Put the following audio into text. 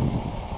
Oh.